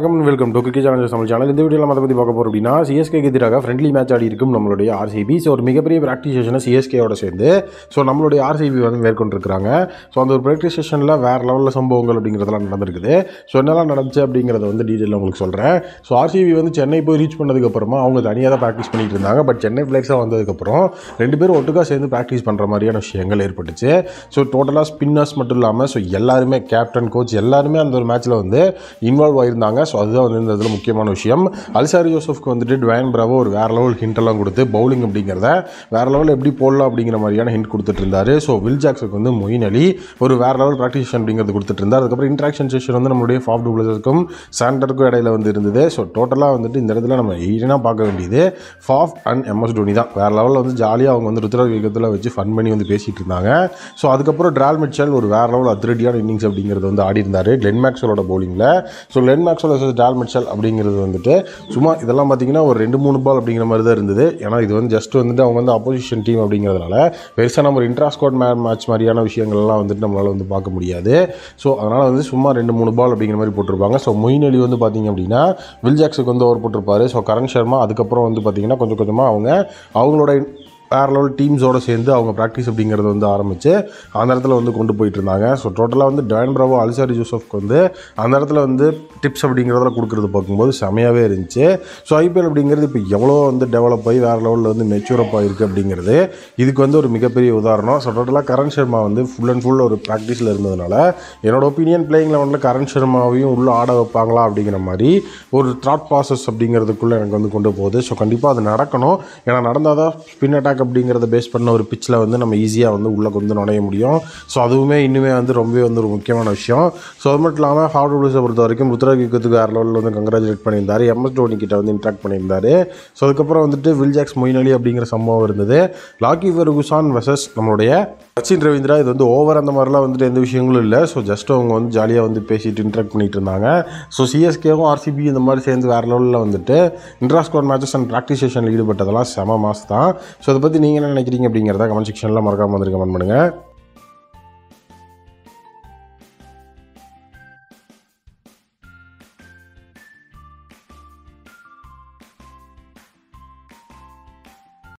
Welcome to cricket channel Tamil channel இந்த வீடியோவில் அதை பற்றி பார்க்க போகிறோம் அப்படின்னா சிஎஸ்கேக்கு எதிராக ஃப்ரெண்ட்லி மேட்ச் ஆடி இருக்கும் நம்மளுடைய ஆர்சிபி ஸோ ஒரு மிகப்பெரிய ப்ராக்டிஸ் செஷனை சிஎஸ்கேயோட சேர்ந்து ஸோ நம்மளுடைய ஆர்சிபி வந்து மேற்கொண்டிருக்கிறாங்க. ஸோ அந்த ஒரு ப்ராக்டிஸ் செஷனில் வேறு லெவலில் சம்பவங்கள் அப்படிங்கிறதெல்லாம் நடந்திருக்குது. ஸோ என்னெல்லாம் நடந்துச்சு அப்படிங்கிறத வந்து டீட்டெயிலில் உங்களுக்கு சொல்கிறேன் ஸோ ஆர்சிபி வந்து சென்னை போய் ரீச் பண்ணதுக்கப்புறமா அவங்க தனியாக தான் ப்ராக்டிஸ் பண்ணிட்டு இருந்தாங்க. பட் சென்னை பிளேக்ஸாக வந்ததுக்கப்புறம் ரெண்டு பேரும் ஒட்டுக்கா சேர்ந்து ப்ராக்டிஸ் பண்ணுற மாதிரியான விஷயங்கள் ஏற்பட்டுச்சு. ஸோ டோட்டலாக ஸ்பின்னர்ஸ் மட்டும் இல்லாமல் ஸோ எல்லாருமே கேப்டன் கோச் எல்லாருமே அந்த ஒரு மேட்ச்சில் வந்து இன்வால்வ் ஆயிருந்தாங்க. ஸோ அதுதான் வந்து இந்த இதில் முக்கியமான விஷயம். அல்சாரி ஜோசப்க்கு வந்துட்டு டுவைன் பிராவோ ஒரு வேறு லெவல் ஹிண்டெல்லாம் கொடுத்து பவுலிங் அப்படிங்கிறத வேறு லெவல் எப்படி போடலாம் அப்படிங்கிற மாதிரியான ஹிண்ட் கொடுத்துட்டு இருந்தாரு ஸோ வில் ஜாக்ஸுக்கு வந்து மொயின் அலி ஒரு வேறு லெவல் ப்ராக்டிஷன் அப்படிங்கிறது கொடுத்துட்டு இருந்தார் அதுக்கப்புறம் இன்ட்ராக்ஷன் செஷன் வந்து நம்மளுடைய ஃபாஃப் டூப்ளஸருக்கும் சாண்டருக்கும் இடையில வந்து இருந்தது. ஸோ டோட்டலாக வந்துட்டு இந்த இடத்துல நம்ம ஈடனாக பார்க்க வேண்டியது. ஃபாஃப் அண்ட் எம்எஸ் டோனி தான். வேறு லெவலில் வந்து ஜாலியாக அவங்க வந்து ருத்ரா விகத்தில் வச்சு ஃபன் பண்ணி வந்து பேசிகிட்டு இருந்தாங்க. ஸோ அதுக்கப்புறம் ட்ரால் மிச்சல் ஒரு வேறு லெவல் அதிரடியான இன்னிங்ஸ் அப்படிங்கிறது வந்து ஆடி இருந்தார் கிளென் மேக்ஸ்வலோட பவுலிங்கில் so Glenn Maxwell versus Daryl Mitchell அப்படிங்கிறது வந்துட்டு சும்மா இதெல்லாம் பார்த்தீங்கன்னா ஒரு ரெண்டு மூணு பால் அப்படிங்கிற மாதிரி தான் இருந்தது. ஏன்னா இது வந்து ஜஸ்ட் வந்துட்டு அவங்க வந்து அப்போசிஷன் டீம் அப்படிங்கிறதுனால பெருசாக நம்ம இன்ட்ராஸ்கோட் மே மேட்ச் மாதிரியான விஷயங்கள்லாம் வந்துட்டு நம்மளால் வந்து பார்க்க முடியாது. ஸோ அதனால் வந்து சும்மா ரெண்டு மூணு பால் அப்படிங்கிற மாதிரி போட்டிருப்பாங்க. ஸோ மொயின் அலி வந்து பார்த்தீங்க அப்படின்னா வில் ஜாக்ஸுக்கு வந்து ஓவர் போட்டிருப்பாரு. ஸோ கரண் சர்மா அதுக்கப்புறம் வந்து பார்த்தீங்கன்னா கொஞ்சம் கொஞ்சமாக அவங்க அவங்களோட வேறு லெவல் டீம்ஸோடு சேர்ந்து அவங்க ப்ராக்டிஸ் அப்படிங்கிறத வந்து ஆரம்பித்து அந்த இடத்துல வந்து கொண்டு போயிட்டு இருந்தாங்க. ஸோ டோட்டலாக வந்து டயன் பிரபு அல்சாரி ஜோசப்க்கு வந்து அந்த இடத்துல வந்து டிப்ஸ் அப்படிங்கிறதெல்லாம் கொடுக்குறது பார்க்கும்போது செமையாகவே இருந்துச்சு. ஸோ ஐபிஎல் அப்படிங்கிறது இப்போ எவ்வளோ வந்து டெவலப் ஆகி வேறு லெவலில் வந்து மெச்சூரப் ஆகிருக்கு அப்படிங்கிறது இதுக்கு வந்து ஒரு மிகப்பெரிய உதாரணம். ஸோ டோட்டலாக கரண் சர்மா வந்து ஃபுல் அண்ட் ஃபுல் ஒரு ப்ராக்டிஸில் இருந்ததுனால என்னோட ஒப்பீனியன் பிளேயிங் லெவனில் கரண் சர்மாவையும் உள்ளே ஆட வைப்பாங்களா அப்படிங்கிற மாதிரி ஒரு த்ராட் ப்ராசஸ் அப்படிங்கிறதுக்குள்ளே எனக்கு வந்து கொண்டு போகுது. ஸோ கண்டிப்பாக அது நடக்கணும். ஏன்னா நடந்தால் தான் ஸ்பின் அட்டாக் அப்படிங்கிறத பேஸ் பண்ண ஒரு பிச்சில் வந்து நம்ம ஈஸியாக வந்து உள்ளே வந்து நுழைய முடியும். ஸோ அதுவுமே இன்னுமே வந்து ரொம்பவே வந்து ஒரு முக்கியமான விஷயம். ஸோ அது மட்டும் இல்லாமல் ஹார்ட் ப்ளூஸை பொறுத்த வரைக்கும் ருத்ராகிக்கத்துக்கு வேறு லெவலில் வந்து கங்க்ராச்சுலேட் பண்ணியிருந்தார். எம்எஸ் டோனி கிட்ட வந்து இன்ட்ராக்ட் பண்ணியிருந்தார். ஸோ அதுக்கப்புறம் வந்துட்டு வில் ஜாக்ஸ் மொயின் அலி அப்படிங்கிற சம்பவம் இருந்தது. லாக்கி ஃபெர்குசான் வெசஸ் நம்மளுடைய சச்சின் ரவீந்திரா. இது வந்து ஓவர் அந்த மாதிரிலாம் வந்துட்டு எந்த விஷயங்களும் இல்லை. ஸோ ஜஸ்ட் அவங்க வந்து ஜாலியாக வந்து பேசிட்டு இன்ட்ராக்ட் பண்ணிட்டு இருந்தாங்க. ஸோ சிஎஸ்கேவும் ஆர்சிபி இந்த மாதிரி சேர்ந்து வேறு லெவலில் வந்துட்டு இன்ட்ராஸ்கோர் மேட்சஸ் அண்ட் ப்ராக்டிஸ் செஷனில் ஈடுபட்டதெல்லாம் செம மாஸ் தான். ஸோ அதை பற்றி நீங்கள் என்ன நினைக்கிறீங்க அப்படிங்கிறத கமெண்ட் செக்ஷனில் மறக்காமல் வந்து கமெண்ட் பண்ணுங்கள்